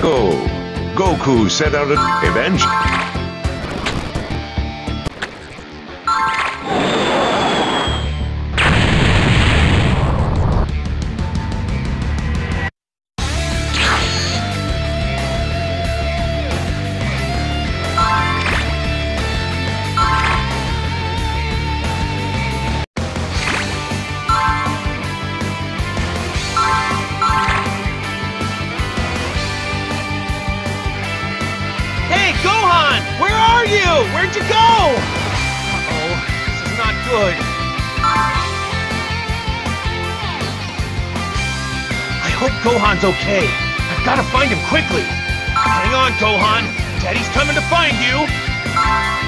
Go! Goku set out an avenge. You? Where'd you go? Uh-oh, this is not good. I hope Gohan's okay. I've got to find him quickly. Hang on, Gohan. Daddy's coming to find you.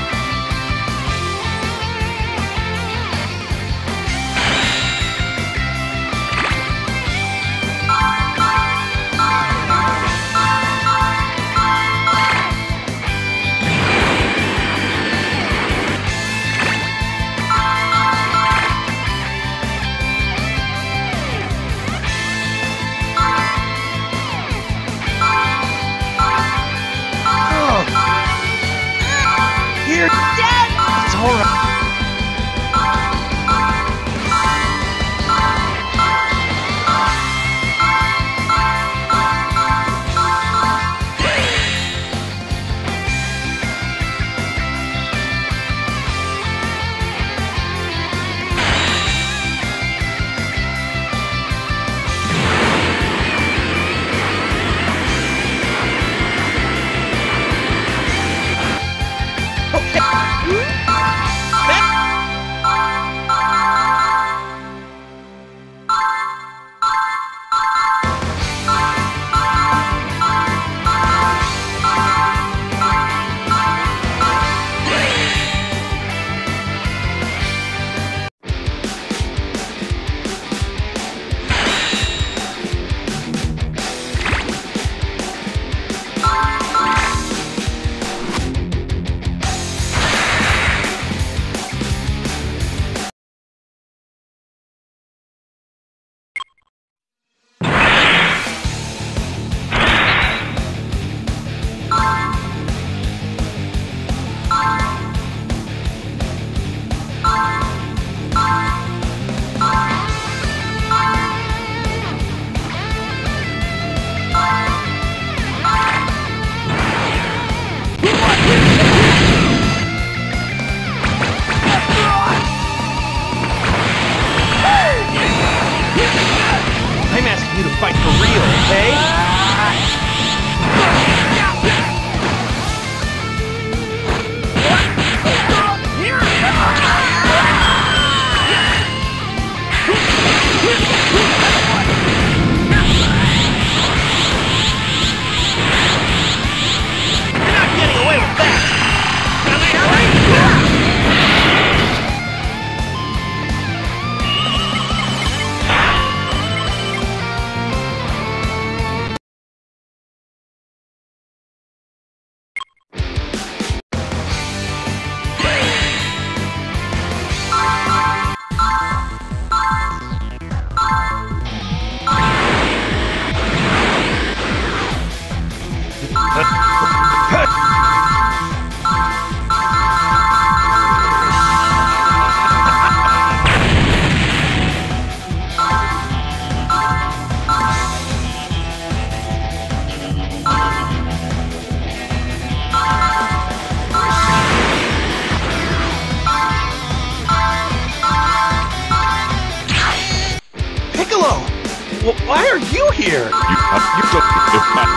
Here, Dad! It's all why are you here? You, uh, you